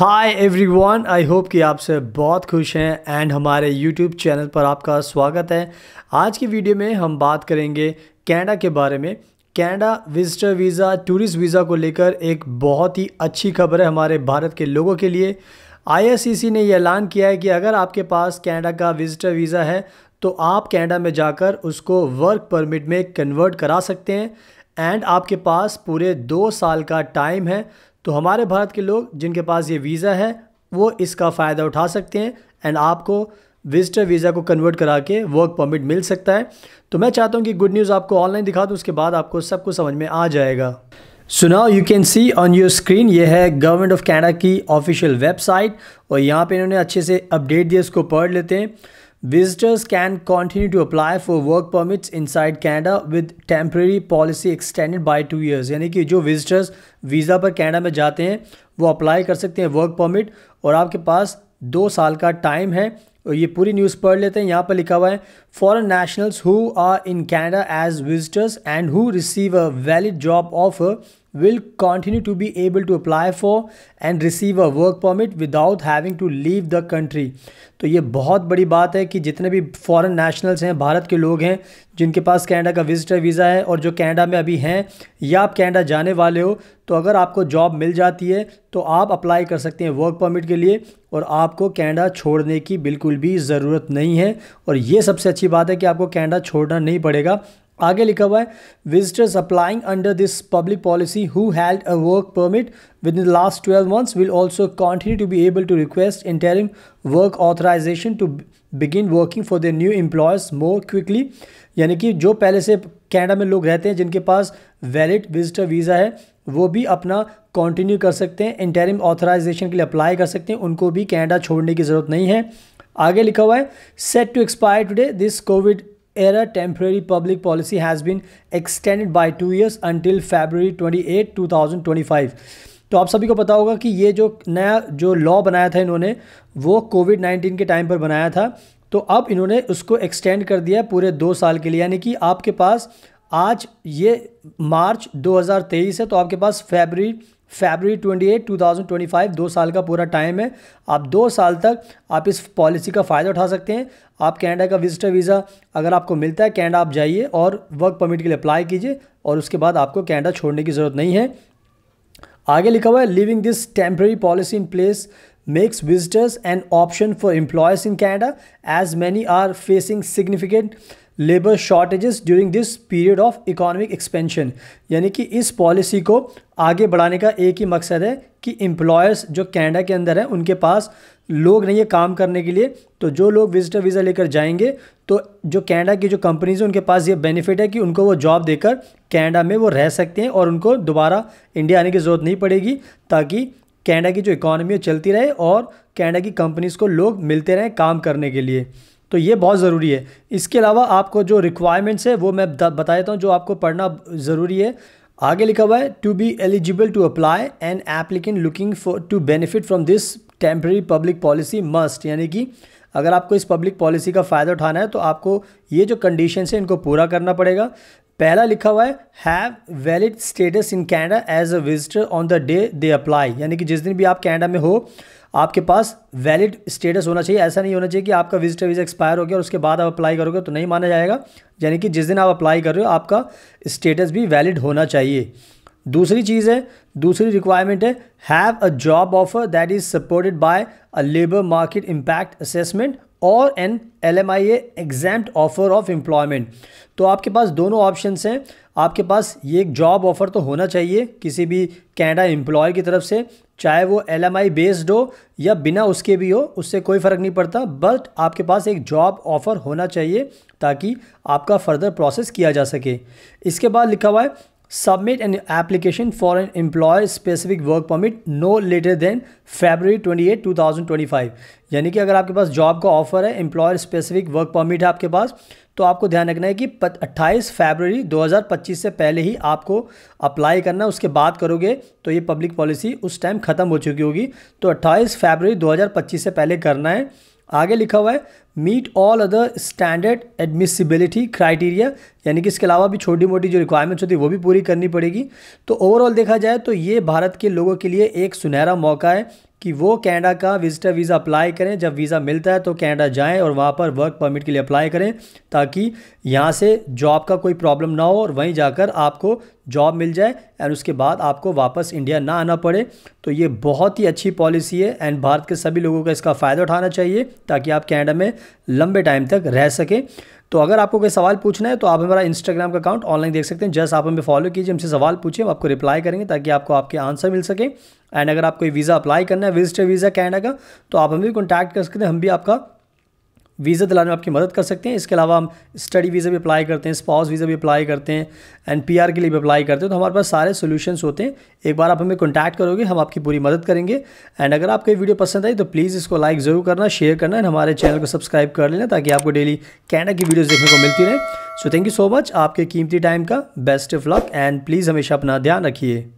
Hi everyone I hope कि आप से बहुत खुश हैं एंड हमारे यूट्यूब चैनल पर आपका स्वागत है। आज की वीडियो में हम बात करेंगे कैनेडा के बारे में। Canada visitor visa tourist visa को लेकर एक बहुत ही अच्छी खबर है हमारे भारत के लोगों के लिए। आई ने यह ऐलान किया है कि अगर आपके पास कनाडा का विजिटर वीज़ा है तो आप कनाडा में जाकर उसको वर्क परमिट में कन्वर्ट करा सकते हैं। एंड आपके पास पूरे दो साल का टाइम है तो हमारे भारत के लोग जिनके पास ये वीज़ा है, वो इसका फ़ायदा उठा सकते हैं एंड आपको विजिटर वीज़ा को कन्वर्ट करा के वर्क परमिट मिल सकता है। तो मैं चाहता हूँ कि गुड न्यूज़ आपको ऑनलाइन दिखा दूँ, उसके बाद आपको सब कुछ समझ में आ जाएगा। So now you can see on your screen ये है गवर्नमेंट ऑफ़ कैनेडा की ऑफिशियल वेबसाइट और यहाँ पे इन्होंने अच्छे से अपडेट दिया, इसको पढ़ लेते हैं। Visitors can continue to apply for work permits inside Canada with temporary policy extended by two years. यानी कि जो visitors वीज़ा पर कनाडा में जाते हैं, वो अप्लाई कर सकते हैं वर्क परमिट और आपके पास दो साल का टाइम है। और ये पूरी न्यूज़ पढ़ लेते हैं। यहाँ पर लिखा हुआ है foreign nationals who are in Canada as visitors and who receive a valid job offer will continue to be able to apply for and receive a work permit without having to leave the country. तो ये बहुत बड़ी बात है कि जितने भी foreign nationals हैं, भारत के लोग हैं, जिनके पास कनाडा का विजिटर वीज़ा है और जो कनाडा में अभी हैं, या आप कनाडा जाने वाले हो तो अगर आपको जॉब मिल जाती है तो आप अप्लाई कर सकते हैं वर्क परमिट के लिए और आपको कनाडा छोड़ने की बिल्कुल भी ज़रूरत नहीं है। और ये सबसे अच्छी बात है कि आपको कनाडा छोड़ना नहीं पड़ेगा। आगे लिखा हुआ है visitors applying under this public policy who held a work permit within the last twelve months will also continue to be able to request interim work authorisation to begin working for the new employers more quickly यानी कि जो पहले से Canada में लोग रहते हैं, जिनके पास वैलिड विजिटर वीज़ा है, वो भी अपना कंटिन्यू कर सकते हैं इंटरिम ऑथराइजेशन के लिए अप्लाई कर सकते हैं, उनको भी कैनेडा छोड़ने की ज़रूरत नहीं है। आगे लिखा हुआ है set to expire today this COVID era temporary public policy has been extended by two years until February 28 2025 तो आप सभी को पता होगा कि ये जो नया, जो लॉ बनाया था इन्होंने, वो कोविड 19 के टाइम पर बनाया था। तो अब इन्होंने उसको एक्सटेंड कर दिया पूरे दो साल के लिए। यानी कि आपके पास आज ये मार्च 2023 है तो आपके पास फेबररी फेबररी 28 2025 दो साल का पूरा टाइम है। आप दो साल तक आप इस पॉलिसी का फ़ायदा उठा सकते हैं। आप कनाडा का विजिटर वीज़ा अगर आपको मिलता है कनाडा आप जाइए और वर्क परमिट के लिए अप्लाई कीजिए और उसके बाद आपको कनाडा छोड़ने की ज़रूरत नहीं है। आगे लिखा हुआ है living this temporary policy in place makes visitors an option for employers in Canada as many are facing significant labour shortages during this period of economic expansion यानी कि इस पॉलिसी को आगे बढ़ाने का एक ही मकसद है कि एम्प्लॉयर्स जो कैनेडा के अंदर हैं, उनके पास लोग नहीं है काम करने के लिए। तो जो लोग विजिटर वीज़ा लेकर जाएँगे तो जो कनाडा की जो कंपनीज़ हैं, उनके पास ये बेनिफिट है कि उनको वो जॉब देकर कैनेडा में वो रह सकते हैं और उनको दोबारा इंडिया आने की ज़रूरत नहीं पड़ेगी, ताकि कैनेडा की जो इकॉनमी है चलती रहे और कैनेडा की कंपनीज़ को लोग मिलते रहें काम करने के लिए। तो ये बहुत ज़रूरी है। इसके अलावा आपको जो रिक्वायरमेंट्स है, वो मैं बता देता हूँ, जो आपको पढ़ना ज़रूरी है। आगे लिखा हुआ है to be eligible to apply an applicant looking for to benefit from this temporary public policy must यानी कि अगर आपको इस पब्लिक पॉलिसी का फ़ायदा उठाना है तो आपको ये जो कंडीशन है, इनको पूरा करना पड़ेगा। पहला लिखा हुआ है have valid status in Canada as a visitor on the day they apply यानी कि जिस दिन भी आप कैनेडा में हो आपके पास वैलिड स्टेटस होना चाहिए। ऐसा नहीं होना चाहिए कि आपका विजिटर वीज़ा एक्सपायर हो गया और उसके बाद आप अप्लाई करोगे तो नहीं माना जाएगा। यानी कि जिस दिन आप अप्लाई कर रहे हो, आपका स्टेटस भी वैलिड होना चाहिए। दूसरी चीज़ है, दूसरी रिक्वायरमेंट है have a job offer that is supported by a labour market impact assessment और an L M I exam offer of employment तो आपके पास दोनों ऑप्शंस हैं। आपके पास ये एक जॉब ऑफ़र तो होना चाहिए किसी भी कैनेडा एम्प्लॉय की तरफ़ से, चाहे वो एल एम आई बेस्ड हो या बिना उसके भी हो, उससे कोई फ़र्क नहीं पड़ता। बट आपके पास एक जॉब ऑफ़र होना चाहिए ताकि आपका फर्दर प्रोसेस किया जा सके। इसके बाद लिखा हुआ है an employ specific work permit no later then February twenty eight two thousand twenty five यानी कि अगर आपके पास जॉब का ऑफ़र है एम्प्लॉयर स्पेसिफिक वर्क परमिट है आपके पास तो आपको ध्यान रखना है कि अट्ठाईस फरवरी 2025 से पहले ही आपको अप्लाई करना है उसके बाद करोगे तो ये पब्लिक पॉलिसी उस टाइम ख़त्म हो चुकी होगी। तो 28 फरवरी 2025 से पहले करना है। आगे लिखा हुआ है meet all other standard admissibility criteria यानी कि इसके अलावा भी छोटी मोटी जो रिक्वायरमेंट्स होती है, वो भी पूरी करनी पड़ेगी। तो ओवरऑल देखा जाए तो ये भारत के लोगों के लिए एक सुनहरा मौका है कि वो कनाडा का विजिटर वीज़ा अप्लाई करें। जब वीज़ा मिलता है तो कनाडा जाएँ और वहाँ पर वर्क परमिट के लिए अप्लाई करें ताकि यहाँ से जॉब का कोई प्रॉब्लम ना हो और वहीं जाकर आपको जॉब मिल जाए एंड उसके बाद आपको वापस इंडिया ना आना पड़े। तो ये बहुत ही अच्छी पॉलिसी है एंड भारत के सभी लोगों का इसका फ़ायदा उठाना चाहिए ताकि आप कैनेडा में लंबे टाइम तक रह सके। तो अगर आपको कोई सवाल पूछना है तो आप हमारा इंस्टाग्राम का अकाउंट ऑनलाइन देख सकते हैं। जस्ट आप हमें फॉलो कीजिए, हमसे सवाल पूछिए, हम आपको रिप्लाई करेंगे ताकि आपको आपके आंसर मिल सके। एंड अगर आप कोई वीज़ा अप्लाई करना है विजिटर वीज़ा कैनेडा का तो आप हमें भी कॉन्टैक्ट कर सकते हैं। हम भी आपका वीज़ा दिलाने में आपकी मदद कर सकते हैं। इसके अलावा हम स्टडी वीज़ा भी अप्लाई करते हैं स्पाउस वीज़ा भी अप्लाई करते हैं एंड पीआर के लिए भी अप्लाई करते हैं। तो हमारे पास सारे सोल्यूशंस होते हैं। एक बार आप हमें कॉन्टैक्ट करोगे, हम आपकी पूरी मदद करेंगे एंड अगर आपको ये वीडियो पसंद आई तो प्लीज़ इसको लाइक ज़रूर करना, शेयर करना एंड हमारे चैनल को सब्सक्राइब कर लेना ताकि आपको डेली कैनेडा की वीडियोज़ देखने को मिलती रहे। So thank you so much आपके कीमती टाइम का best of luck and please हमेशा अपना ध्यान रखिए।